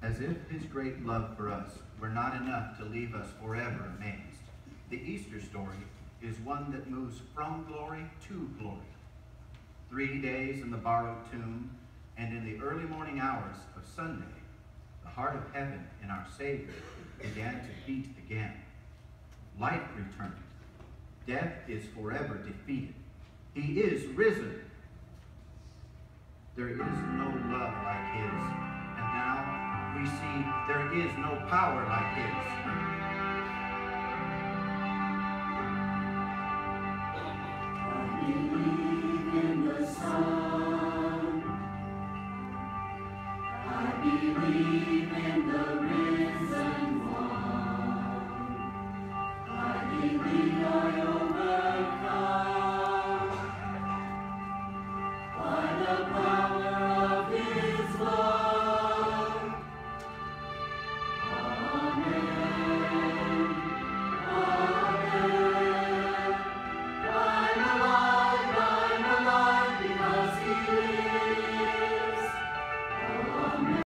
As if his great love for us were not enough to leave us forever amazed, the Easter story is one that moves from glory to glory. Three days in the borrowed tomb, and in the early morning hours of Sunday, the heart of heaven in our Savior began to beat again. Life returned. Death is forever defeated. He is risen. There is no love like his. There is no power like his. I believe in the Son. I believe